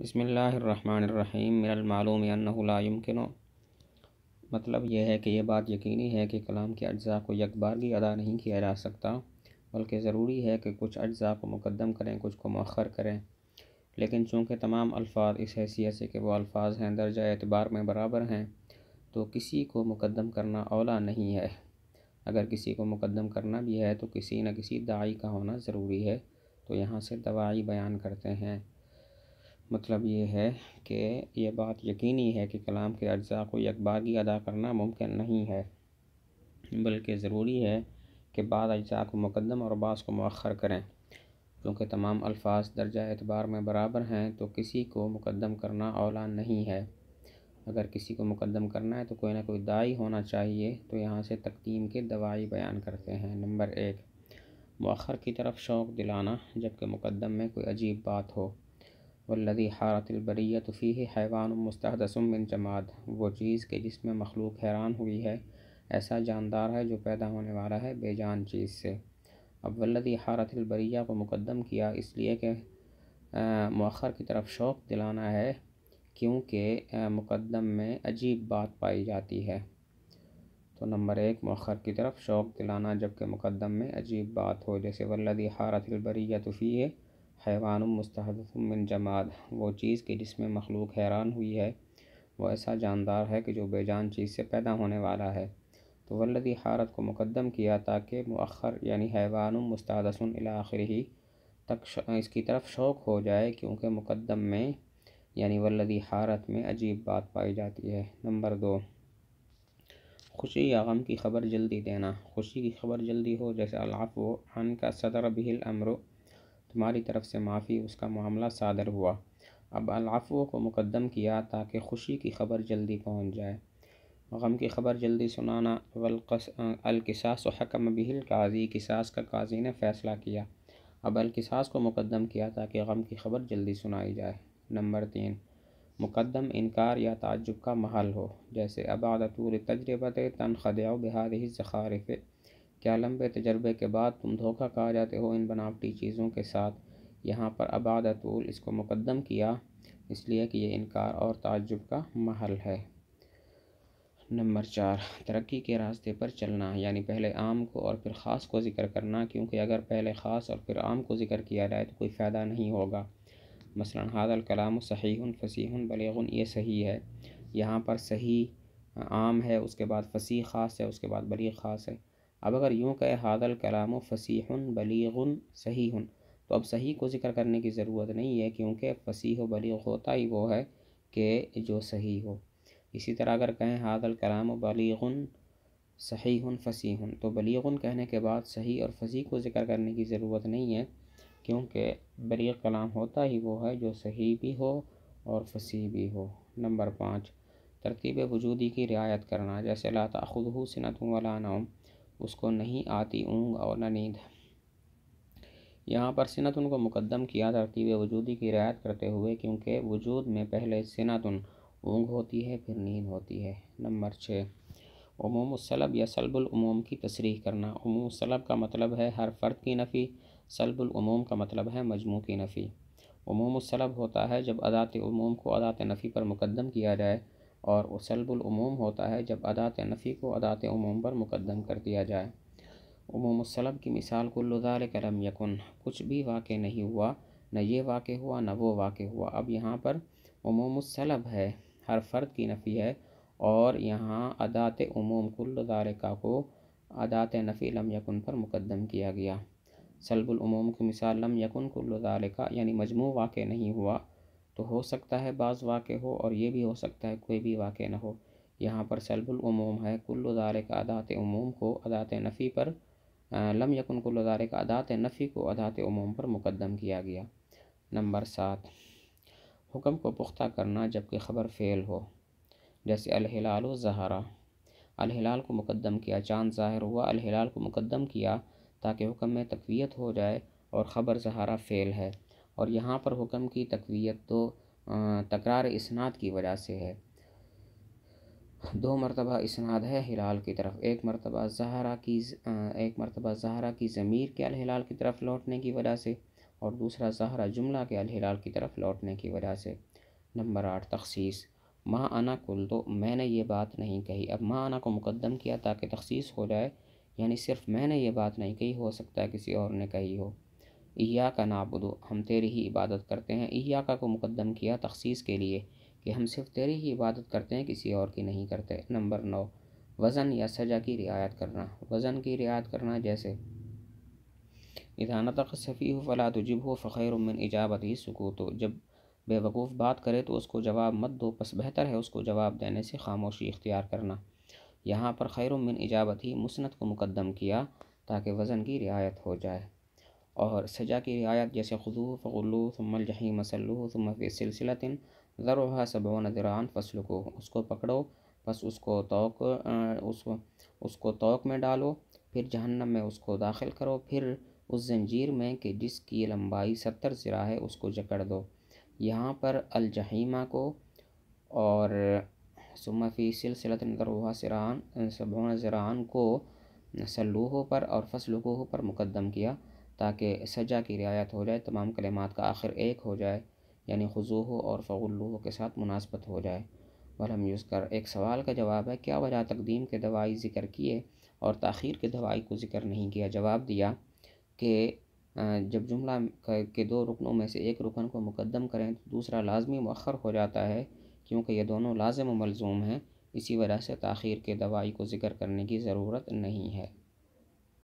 بسم اللہ الرحمن الرحیم۔ من المعلوم انہ لا يمکن مطلب یہ ہے کہ یہ بات یقینی ہے کہ کلام کے اجزاء کو یک بارگی ادا نہیں کیا جا سکتا، بلکہ ضروری ہے کہ کچھ اجزاء کو مقدم کریں، کچھ کو مؤخر کریں۔ لیکن چونکہ تمام الفاظ اس حیثیت سے کہ وہ الفاظ ہیں، درجہ اعتبار میں برابر ہیں، تو کسی کو مقدم کرنا اولا نہیں ہے۔ اگر کسی کو مقدم کرنا بھی ہے، تو کسی نہ کسی داعی کا ہونا ضروری ہے۔ تو یہاں سے دواعی بیان کرتے ہیں۔ مطلب یہ ہے کہ یہ بات یقینی ہے کہ کلام کے اجزاء کو یک بارگی ادا کرنا ممکن نہیں ہے، بلکہ ضروری ہے کہ بعض اجزاء کو مقدم اور بعض کو مؤخر کریں۔ کیونکہ تمام الفاظ درجہ اعتبار میں برابر ہیں، تو کسی کو مقدم کرنا اولا نہیں ہے۔ اگر کسی کو مقدم کرنا ہے تو کوئی نہ کوئی داعی ہونا چاہیے۔ تو یہاں سے تقدیم کے دوائی بیان کرتے ہیں۔ نمبر ایک، مؤخر کی طرف شوق دلانا، جبکہ مقدم میں کوئی عجیب بات ہو۔ والذی حارت البریت فیہ حیوان مستحدث من جماد۔ وہ چیز کہ جس میں مخلوق حیران ہوئی ہے، ایسا جاندار ہے جو پیدا ہونے والا ہے بے جان چیز سے۔ اب والذی حارت البریہ کو مقدم کیا اس لیے کہ مؤخر کی طرف شوق دلانا ہے، کیونکہ مقدم میں عجیب بات پائی جاتی ہے۔ تو نمبر ایک، مؤخر کی طرف شوق دلانا، جبکہ مقدم میں عجیب بات ہو۔ جیسے والذی حارت البریہ فیہ حیوان مستحدث من جماد۔ وہ چیز کہ جس میں مخلوق حیران ہوئی ہے، وہ ایسا جاندار ہے کہ جو بے جان چیز سے پیدا ہونے والا ہے۔ تو ولدی حارت کو مقدم کیا تاکہ مؤخر یعنی حیوان مستحدث الآخر ہی تک اس کی طرف شوق ہو جائے، کیونکہ مقدم میں یعنی ولدی حارت میں عجیب بات پائی جاتی ہے۔ نمبر دو، خوشی یا غم کی خبر جلدی دینا۔ خوشی کی خبر جلدی ہو جیسے العفو عن کا صدر به الامر تمہاری طرف سے معافی، اس کا معاملہ صادر ہوا۔ اب العفو کو مقدم کیا تاکہ خوشی کی خبر جلدی پہنچ جائے۔ غم کی خبر جلدی سنانا القصاص و حکم به القاضی قصاص کا قاضی نے فیصلہ کیا۔ اب القصاص کو مقدم کیا تاکہ غم کی خبر جلدی سنائی جائے۔ نمبر تین، مقدم انکار یا تعجب کا محل ہو، جیسے اباد طور تجربت تنخدع بهذه الزخارف۔ کیا لمبے تجربے کے بعد تم دھوکہ کہا جاتے ہو ان بناوٹی چیزوں کے ساتھ؟ یہاں پر اباد طول اس کو مقدم کیا، اس لیے کہ یہ انکار اور تعجب کا محل ہے۔ نمبر چار، ترقی کے راستے پر چلنا یعنی پہلے عام کو اور پھر خاص کو ذکر کرنا، کیونکہ اگر پہلے خاص اور پھر عام کو ذکر کیا جائے تو کوئی فائدہ نہیں ہوگا۔ مثلا حاد الکلام صحیح فصیح بلیغ، یہ صحیح ہے۔ یہاں پر صحیح عام ہے، اس کے بعد فصیح خاص ہے، اس کے بعد بلیغ خاص ہے۔ اب اگر یوں کہ حاد الکلام و فصیح بلیغ صحیح، تو اب صحیح کو ذکر کرنے کی ضرورت نہیں ہے، کیونکہ فصیح و بلیغ ہوتا ہی وہ ہے کہ جو صحیح ہو۔ اسی طرح اگر کہیں حاد الکلام و بلیغ صحیح فصیح، تو بلیغ کہنے کے بعد صحیح اور فصیح کو ذکر کرنے کی ضرورت نہیں ہے، کیونکہ بلیغ کلام ہوتا ہی وہ ہے جو صحیح بھی ہو اور فصیح بھی ہو۔ نمبر پانچ، ترتیب وجودی کی رعایت کرنا، جیسے لا تأخذہ سنت ولا نوم۔ اس کو نہیں آتی اونگ اور نہ نیند۔ یہاں پر سنتن کو مقدم کیا ترتیب وجودی کی رعایت کرتے ہوئے، کیونکہ وجود میں پہلے سنتن اونگ ہوتی ہے، پھر نیند ہوتی ہے۔ نمبر چھ، عموم السلب یا سلب العموم کی تصریح کرنا۔ عموم السلب کا مطلب ہے ہر فرد کی نفی، سلب العموم کا مطلب ہے مجموع کی نفی۔ عموم السلب ہوتا ہے جب ادات عموم کو ادات نفی پر مقدم کیا جائے۔ اور سلب العموم ہوتا ہے جب ادات نفی کو ادات عموم پر مقدم کر دیا جائے۔ عموم السلب کی مثال کو لدال کرم یکن، کچھ بھی واقع نہیں ہوا، نہ یہ واقع ہوا، نہ وہ واقع ہوا۔ اب یہاں پر عموم السلب ہے، ہر فرد کی نفی ہے اور یہاں ادات عموم کل ذالکہ کو ادات نفی لم یکن پر مقدم کیا گیا۔ سلب العموم کی مثال لم یکن کل ذالکہ یعنی مجموع واقع نہیں ہوا۔ تو ہو سکتا ہے بعض واقع ہو اور یہ بھی ہو سکتا ہے کوئی بھی واقع نہ ہو۔ یہاں پر سلب العموم ہے، کل ادارے کا ادات عموم کو ادات نفی پر لم یکن کل ادارے کا ادات نفی کو ادات عموم پر مقدم کیا گیا۔ نمبر سات، حکم کو پختہ کرنا جبکہ خبر فعل ہو۔ جیسے الہلال و زہرا، الہلال کو مقدم کیا، چاند ظاہر ہوا، الہلال کو مقدم کیا تاکہ حکم میں تقویت ہو جائے اور خبر زہرا فعل ہے۔ اور یہاں پر حکم کی تقویت تو تکرار اسناد کی وجہ سے ہے۔ دو مرتبہ اسناد ہے ہلال کی طرف۔ ایک مرتبہ زہرا کی ایک مرتبہ زہرا کی ضمیر کے الہلال کی طرف لوٹنے کی وجہ سے اور دوسرا ظاہرہ جملہ کے الہلال کی طرف لوٹنے کی وجہ سے۔ نمبر آٹھ، تخصیص۔ ماں انا کل تو میں نے یہ بات نہیں کہی۔ اب ماں انا کو مقدم کیا تاکہ تخصیص ہو جائے یعنی صرف میں نے یہ بات نہیں کہی، ہو سکتا ہے کسی اور نے کہی ہو۔ ایا کا نابدو ہم تیری ہی عبادت کرتے ہیں۔ ایا کا کو مقدم کیا تخصیص کے لیے کہ ہم صرف تیری ہی عبادت کرتے ہیں، کسی اور کی نہیں کرتے۔ نمبر نو، وزن یا سجا کی رعایت کرنا۔ وزن کی رعایت کرنا جیسے ادانت صفی ہو فلا تجب ہو فخیر من اجابت ہی سکوت۔ ہو جب بے وقوف بات کرے تو اس کو جواب مت دو، پس بہتر ہے اس کو جواب دینے سے خاموشی اختیار کرنا۔ یہاں پر خیر من اجابت ہی مسنت کو مقدم کیا تاکہ وزن کی رعایت ہو جائے۔ اور سجا کی رعایت جیسے خضو فغلو ثم الجحیم مسلو ثم فی سلسلۃ ذروحا سبعون ذراعا فصل کو اس کو پکڑو، بس اس کو توق اس اس کو توق میں ڈالو، پھر جہنم میں اس کو داخل کرو، پھر اس زنجیر میں کہ جس کی لمبائی ستر ذراع ہے اس کو جکڑ دو۔ یہاں پر الجحیمہ کو اور ثم فی سلسلۃ ذروحا سران سبعون ذراعا کو سلوحوں پر اور فصلوحوں پر مقدم کیا۔ تاکہ سجا کی رعایت ہو جائے، تمام کلمات کا آخر ایک ہو جائے یعنی خضوح اور فغلوح کے ساتھ مناسبت ہو جائے۔ ولم یوز کر ایک سوال کا جواب ہے، کیا وجہ تقدیم کے دوائی ذکر کیے اور تاخیر کے دوائی کو ذکر نہیں کیا؟ جواب دیا کہ جب جملہ کے دو رکنوں میں سے ایک رکن کو مقدم کریں تو دوسرا لازمی مؤخر ہو جاتا ہے، کیونکہ یہ دونوں لازم و ملزوم ہیں، اسی وجہ سے تاخیر کے دوائی کو ذکر کرنے کی ضرورت نہیں ہے۔